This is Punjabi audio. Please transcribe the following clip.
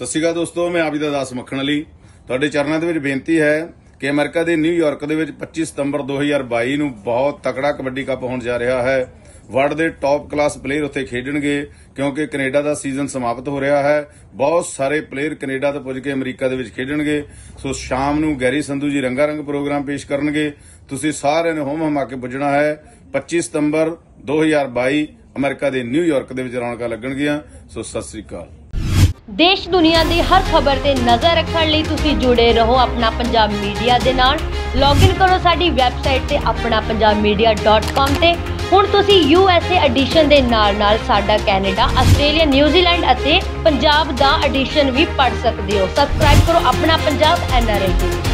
ਸਤਿ ਸ਼੍ਰੀ ਅਕਾਲ ਦੋਸਤੋ, ਮੈਂ ਆਬਿਦਾ ਦਾਸ ਮੱਖਣ ਅਲੀ। ਤੁਹਾਡੇ ਚਰਨਾਂ ਦੇ ਵਿੱਚ ਬੇਨਤੀ ਹੈ ਕਿ ਅਮਰੀਕਾ ਦੇ ਨਿਊਯਾਰਕ ਦੇ ਵਿੱਚ 25 ਸਤੰਬਰ 2022 ਨੂੰ ਬਹੁਤ ਤਕੜਾ ਕਬੱਡੀ ਕੱਪ ਹੋਣ ਜਾ ਰਿਹਾ ਹੈ। ਵਰਲਡ ਦੇ ਟੌਪ ਕਲਾਸ ਪਲੇਅਰ ਉੱਥੇ ਖੇਡਣਗੇ, ਕਿਉਂਕਿ ਕੈਨੇਡਾ ਦਾ ਸੀਜ਼ਨ ਸਮਾਪਤ ਹੋ ਰਿਹਾ ਹੈ। ਬਹੁਤ ਸਾਰੇ ਪਲੇਅਰ ਕੈਨੇਡਾ ਤੋਂ ਪੁੱਜ ਕੇ ਅਮਰੀਕਾ ਦੇ ਵਿੱਚ ਖੇਡਣਗੇ। ਸੋ ਸ਼ਾਮ ਨੂੰ ਗੈਰੀ ਸੰਧੂ ਜੀ ਰੰਗਾ ਰੰਗ ਪ੍ਰੋਗਰਾਮ ਪੇਸ਼ ਕਰਨਗੇ। ਤੁਸੀਂ ਸਾਰਿਆਂ ਨੇ ਹੋਮ ਹਮਾ ਕੇ ਪੁੱਜਣਾ ਹੈ। 25 ਸਤੰਬਰ 2022 ਅਮਰੀਕਾ ਦੇ ਨਿਊਯਾਰਕ ਦੇ ਵਿੱਚ ਰੌਣਕਾਂ ਲੱਗਣਗੀਆਂ। ਸੋ ਸਤਿ ਸ੍ਰੀ ਅਕਾਲ। ਦੇਸ਼ ਦੁਨੀਆ ਦੀ ਹਰ ਖਬਰ ਤੇ ਨਜ਼ਰ ਰੱਖਣ ਲਈ ਤੁਸੀਂ ਜੁੜੇ ਰਹੋ ਆਪਣਾ ਪੰਜਾਬ ਮੀਡੀਆ ਦੇ ਨਾਲ। ਲੌਗਇਨ ਕਰੋ ਸਾਡੀ ਵੈਬਸਾਈਟ ਤੇ ਆਪਣਾ apnapunjabmedia.com ਤੇ। ਹੁਣ ਤੁਸੀਂ USA ਐਡੀਸ਼ਨ ਦੇ ਨਾਲ ਨਾਲ ਸਾਡਾ ਕੈਨੇਡਾ, ਆਸਟ੍ਰੇਲੀਆ, ਨਿਊਜ਼ੀਲੈਂਡ ਅਤੇ ਪੰਜਾਬ ਦਾ ਐਡੀਸ਼ਨ ਵੀ ਪੜ੍ਹ ਸਕਦੇ ਹੋ। ਸਬਸਕ੍ਰਾਈਬ ਕਰੋ ਆਪਣਾ ਪੰਜਾਬ ਐਨਆਰਆਈ